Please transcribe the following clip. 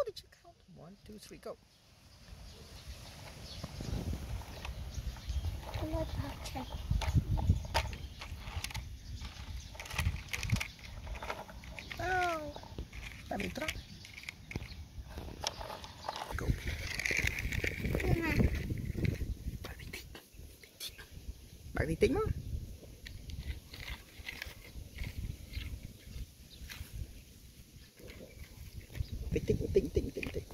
Oh, did you count? One, two, three, go. Tôi lên học chạy. Oh, tại vì trắc. Go. Bạn bình tĩnh. phải tĩnh tĩnh tĩnh tĩnh tĩnh